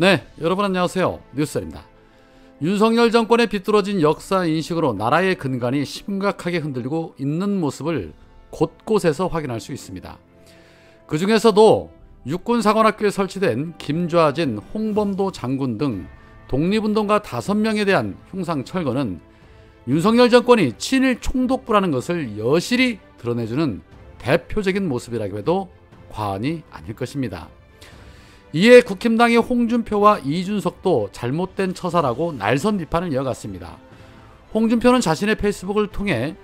네, 여러분 안녕하세요. 뉴스입니다. 윤석열 정권의 비뚤어진 역사 인식으로 나라의 근간이 심각하게 흔들리고 있는 모습을 곳곳에서 확인할 수 있습니다. 그 중에서도 육군사관학교에 설치된 김좌진, 홍범도 장군 등 독립운동가 5명에 대한 흉상 철거는 윤석열 정권이 친일 총독부라는 것을 여실히 드러내주는 대표적인 모습이라고 해도 과언이 아닐 것입니다. 이에 국힘당의 홍준표와 이준석도 잘못된 처사라고 날선 비판을 이어갔습니다. 홍준표는 자신의 페이스북을 통해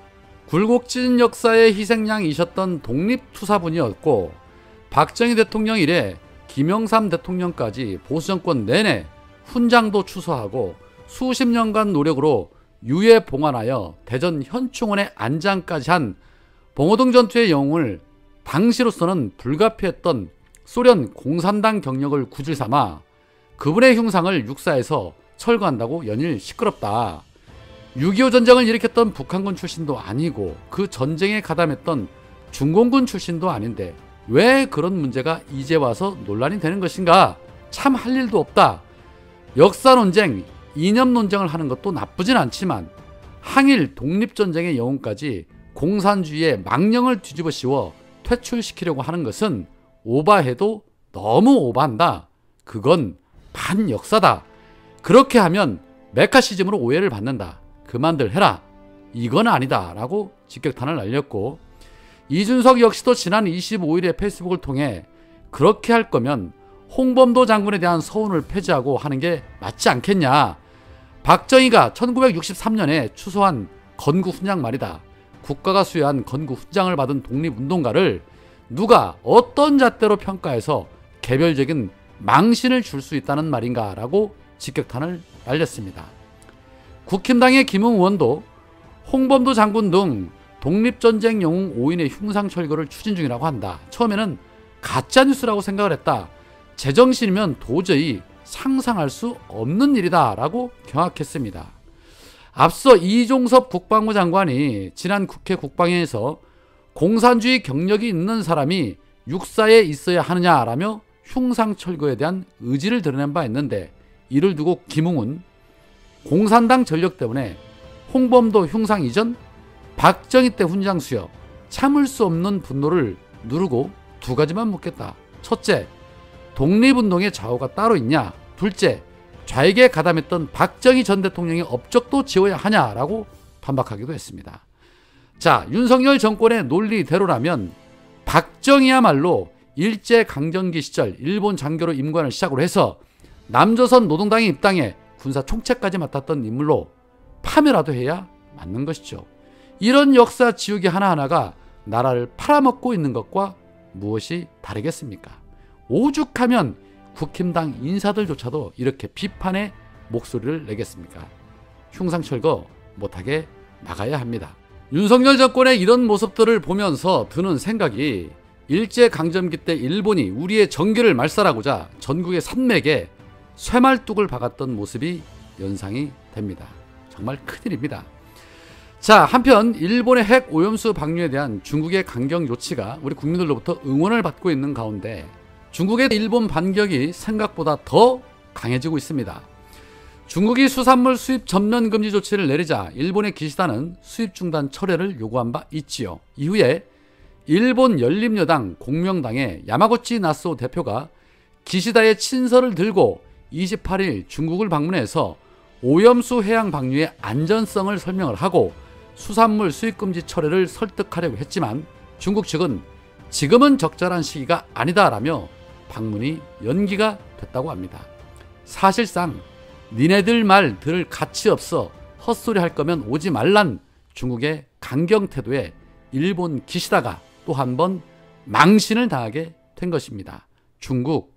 굴곡진 역사의 희생양이셨던 독립투사분이었고 박정희 대통령 이래 김영삼 대통령까지 보수정권 내내 훈장도 추서하고 수십 년간 노력으로 유해 봉안하여 대전 현충원의 안장까지 한 봉오동 전투의 영웅을 당시로서는 불가피했던 소련 공산당 경력을 구질 삼아 그분의 흉상을 육사에서 철거한다고 연일 시끄럽다. 6.25 전쟁을 일으켰던 북한군 출신도 아니고 그 전쟁에 가담했던 중공군 출신도 아닌데 왜 그런 문제가 이제 와서 논란이 되는 것인가? 참 할 일도 없다. 역사 논쟁, 이념 논쟁을 하는 것도 나쁘진 않지만 항일 독립전쟁의 영웅까지 공산주의의 망령을 뒤집어 씌워 퇴출시키려고 하는 것은 오바해도 너무 오바한다. 그건 반역사다. 그렇게 하면 메카시즘으로 오해를 받는다. 그만들 해라. 이건 아니다. 라고 직격탄을 날렸고 이준석 역시도 지난 25일에 페이스북을 통해 그렇게 할 거면 홍범도 장군에 대한 서운을 폐지하고 하는 게 맞지 않겠냐. 박정희가 1963년에 추소한 건국 훈장 말이다. 국가가 수여한 건국 훈장을 받은 독립운동가를 누가 어떤 잣대로 평가해서 개별적인 망신을 줄 수 있다는 말인가 라고 직격탄을 날렸습니다. 국힘당의 김웅 의원도 홍범도 장군 등 독립전쟁 영웅 5인의 흉상 철거를 추진 중이라고 한다. 처음에는 가짜뉴스라고 생각을 했다. 제정신이면 도저히 상상할 수 없는 일이다. 라고 경악했습니다. 앞서 이종섭 국방부 장관이 지난 국회 국방회에서 공산주의 경력이 있는 사람이 육사에 있어야 하느냐라며 흉상 철거에 대한 의지를 드러낸 바 있는데 이를 두고 김웅은 공산당 전력 때문에 홍범도 흉상 이전 박정희 때 훈장 수여 참을 수 없는 분노를 누르고 두 가지만 묻겠다. 첫째, 독립운동의 좌우가 따로 있냐? 둘째, 좌익에 가담했던 박정희 전 대통령의 업적도 지워야 하냐라고 반박하기도 했습니다. 자, 윤석열 정권의 논리대로라면 박정희야말로 일제 강점기 시절 일본 장교로 임관을 시작으로 해서 남조선 노동당의 입당에 군사 총책까지 맡았던 인물로 파멸라도 해야 맞는 것이죠. 이런 역사 지우기 하나하나가 나라를 팔아먹고 있는 것과 무엇이 다르겠습니까? 오죽하면 국힘당 인사들조차도 이렇게 비판의 목소리를 내겠습니까? 흉상철거 못하게 막아야 합니다. 윤석열 정권의 이런 모습들을 보면서 드는 생각이 일제강점기 때 일본이 우리의 정기를 말살하고자 전국의 산맥에 쇠말뚝을 박았던 모습이 연상이 됩니다. 정말 큰일입니다. 자, 한편 일본의 핵 오염수 방류에 대한 중국의 강경 조치가 우리 국민들로부터 응원을 받고 있는 가운데 중국의 일본 반격이 생각보다 더 강해지고 있습니다. 중국이 수산물 수입 전면 금지 조치를 내리자 일본의 기시다는 수입 중단 철회를 요구한 바 있지요. 이후에 일본 열림여당 공명당의 야마고치 나스오 대표가 기시다의 친서를 들고 28일 중국을 방문해서 오염수 해양 방류의 안전성을 설명을 하고 수산물 수입 금지 철회를 설득하려고 했지만 중국 측은 지금은 적절한 시기가 아니다라며 방문이 연기가 됐다고 합니다. 사실상 니네들 말 들을 가치 없어 헛소리 할 거면 오지 말란 중국의 강경 태도에 일본 기시다가 또 한 번 망신을 당하게 된 것입니다. 중국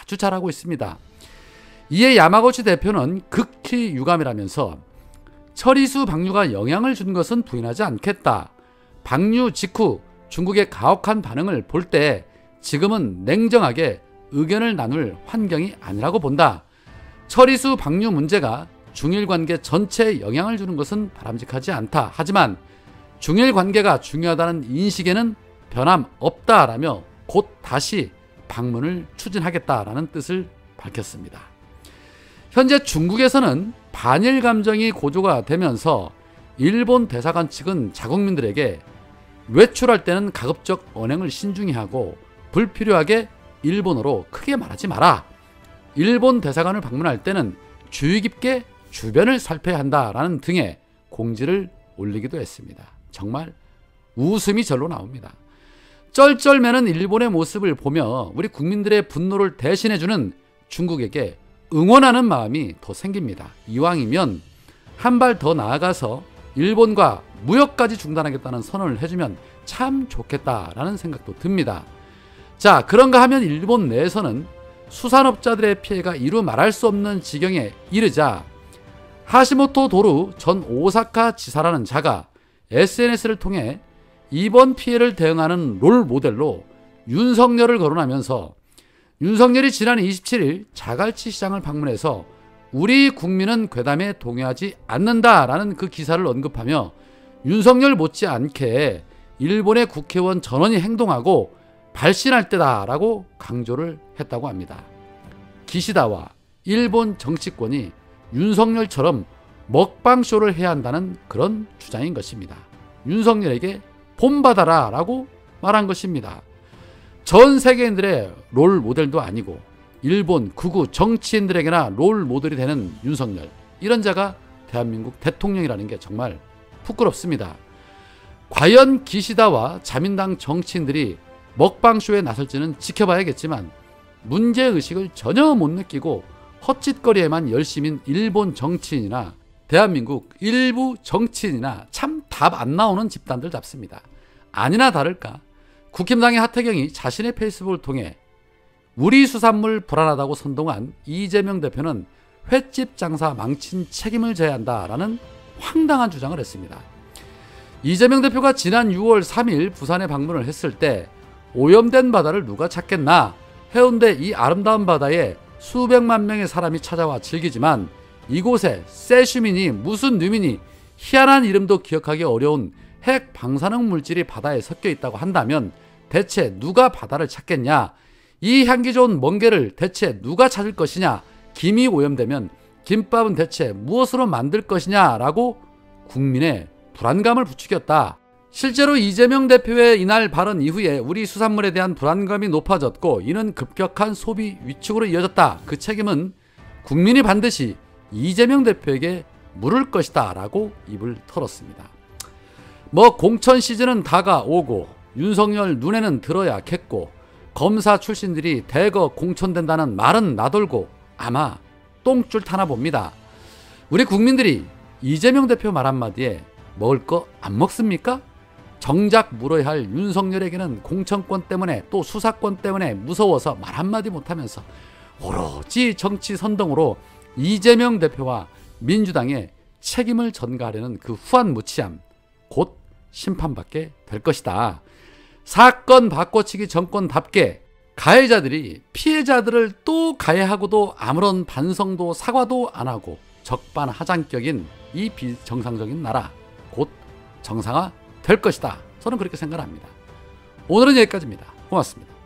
아주 잘하고 있습니다. 이에 야마고치 대표는 극히 유감이라면서 처리수 방류가 영향을 준 것은 부인하지 않겠다. 방류 직후 중국의 가혹한 반응을 볼 때 지금은 냉정하게 의견을 나눌 환경이 아니라고 본다. 처리수 방류 문제가 중일 관계 전체에 영향을 주는 것은 바람직하지 않다. 하지만 중일 관계가 중요하다는 인식에는 변함 없다라며 곧 다시 방문을 추진하겠다라는 뜻을 밝혔습니다. 현재 중국에서는 반일 감정이 고조가 되면서 일본 대사관 측은 자국민들에게 외출할 때는 가급적 언행을 신중히 하고 불필요하게 일본어로 크게 말하지 마라. 일본 대사관을 방문할 때는 주의 깊게 주변을 살펴야 한다라는 등의 공지를 올리기도 했습니다. 정말 웃음이 절로 나옵니다. 쩔쩔매는 일본의 모습을 보며 우리 국민들의 분노를 대신해주는 중국에게 응원하는 마음이 더 생깁니다. 이왕이면 한 발 더 나아가서 일본과 무역까지 중단하겠다는 선언을 해주면 참 좋겠다라는 생각도 듭니다. 자, 그런가 하면 일본 내에서는 수산업자들의 피해가 이루 말할 수 없는 지경에 이르자 하시모토 도루 전 오사카 지사라는 자가 SNS를 통해 이번 피해를 대응하는 롤 모델로 윤석열을 거론하면서 윤석열이 지난 27일 자갈치 시장을 방문해서 우리 국민은 괴담에 동의하지 않는다라는 그 기사를 언급하며 윤석열 못지않게 일본의 국회의원 전원이 행동하고 발신할 때다라고 강조를 했다고 합니다. 기시다와 일본 정치권이 윤석열처럼 먹방쇼를 해야 한다는 그런 주장인 것입니다. 윤석열에게 본받아라 라고 말한 것입니다. 전 세계인들의 롤 모델도 아니고 일본 극우 정치인들에게나 롤 모델이 되는 윤석열 이런 자가 대한민국 대통령이라는 게 정말 부끄럽습니다. 과연 기시다와 자민당 정치인들이 먹방쇼에 나설지는 지켜봐야겠지만 문제의식을 전혀 못 느끼고 헛짓거리에만 열심인 일본 정치인이나 대한민국 일부 정치인이나 참 답 안 나오는 집단들 잡습니다. 아니나 다를까 국힘당의 하태경이 자신의 페이스북을 통해 우리 수산물 불안하다고 선동한 이재명 대표는 횟집 장사 망친 책임을 져야 한다라는 황당한 주장을 했습니다. 이재명 대표가 지난 6월 3일 부산에 방문을 했을 때 오염된 바다를 누가 찾겠나 해운대 이 아름다운 바다에 수백만 명의 사람이 찾아와 즐기지만 이곳에 세슈민이 무슨 뉴민이 희한한 이름도 기억하기 어려운 핵 방사능 물질이 바다에 섞여 있다고 한다면 대체 누가 바다를 찾겠냐? 이 향기 좋은 멍게를 대체 누가 찾을 것이냐? 김이 오염되면 김밥은 대체 무엇으로 만들 것이냐? 라고 국민의 불안감을 부추겼다. 실제로 이재명 대표의 이날 발언 이후에 우리 수산물에 대한 불안감이 높아졌고 이는 급격한 소비 위축으로 이어졌다. 그 책임은 국민이 반드시 이재명 대표에게 물을 것이다 라고 입을 털었습니다. 뭐 공천 시즌은 다가오고 윤석열 눈에는 들어야겠고 검사 출신들이 대거 공천된다는 말은 나돌고 아마 똥줄 타나 봅니다. 우리 국민들이 이재명 대표 말 한마디에 먹을 거 안 먹습니까? 정작 물어야 할 윤석열에게는 공천권 때문에 또 수사권 때문에 무서워서 말 한마디 못하면서 오로지 정치 선동으로 이재명 대표와 민주당의 책임을 전가하려는 그 후한 무치함 곧 심판받게 될 것이다. 사건 바꿔치기 정권답게 가해자들이 피해자들을 또 가해하고도 아무런 반성도 사과도 안 하고 적반하장격인 이 비정상적인 나라 곧 정상화 될 것이다. 저는 그렇게 생각합니다. 오늘은 여기까지입니다. 고맙습니다.